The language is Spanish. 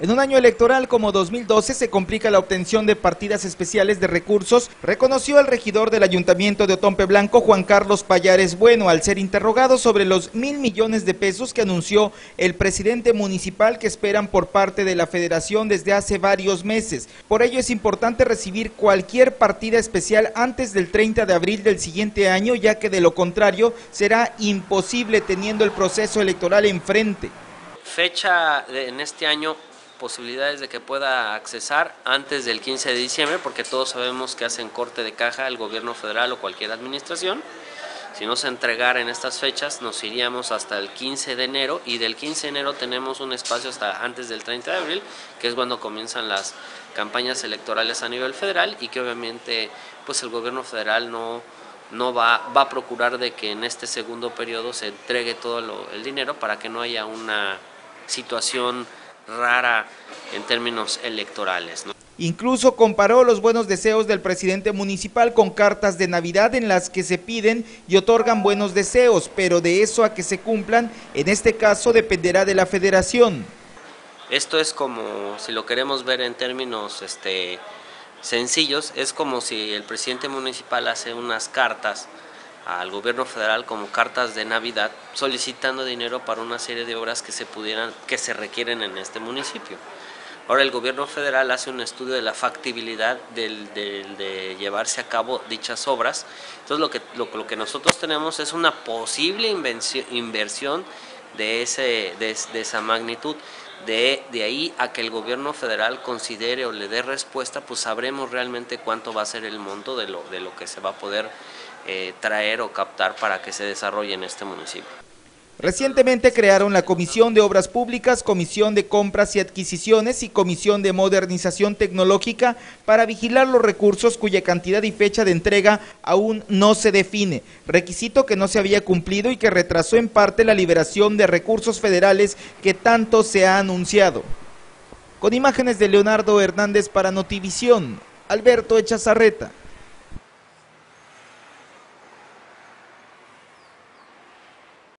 En un año electoral como 2012 se complica la obtención de partidas especiales de recursos, reconoció el regidor del Ayuntamiento de Otompe Blanco, Juan Carlos Payares Bueno, al ser interrogado sobre los mil millones de pesos que anunció el presidente municipal que esperan por parte de la federación desde hace varios meses. Por ello es importante recibir cualquier partida especial antes del 30 de abril del siguiente año, ya que de lo contrario será imposible teniendo el proceso electoral enfrente. Fecha en este año posibilidades de que pueda accesar antes del 15 de diciembre, porque todos sabemos que hacen corte de caja el gobierno federal o cualquier administración. Si no se entregara en estas fechas, nos iríamos hasta el 15 de enero y del 15 de enero tenemos un espacio hasta antes del 30 de abril, que es cuando comienzan las campañas electorales a nivel federal y que obviamente pues el gobierno federal no, no va, va a procurar de que en este segundo periodo se entregue todo el dinero para que no haya una situación rara en términos electorales. Incluso comparó los buenos deseos del presidente municipal con cartas de Navidad en las que se piden y otorgan buenos deseos, pero de eso a que se cumplan, en este caso dependerá de la federación. Esto es como, si lo queremos ver en términos este, sencillos, es como si el presidente municipal hace unas cartas al gobierno federal como cartas de Navidad solicitando dinero para una serie de obras que se pudieran que se requieren en este municipio. Ahora el gobierno federal hace un estudio de la factibilidad de llevarse a cabo dichas obras. Entonces lo que, lo, que nosotros tenemos es una posible inversión de, ese, de, esa magnitud. De, de, ahí a que el gobierno federal considere o le dé respuesta, pues sabremos realmente cuánto va a ser el monto de lo, de lo que se va a poder eh, traer o captar para que se desarrolle en este municipio. Recientemente crearon la Comisión de Obras Públicas, Comisión de Compras y Adquisiciones y Comisión de Modernización Tecnológica para vigilar los recursos cuya cantidad y fecha de entrega aún no se define, requisito que no se había cumplido y que retrasó en parte la liberación de recursos federales que tanto se ha anunciado. Con imágenes de Leonardo Hernández para Notivisión, Alberto Echazarreta.